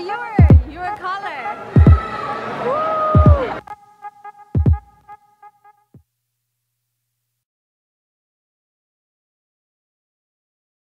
your your color. Woo!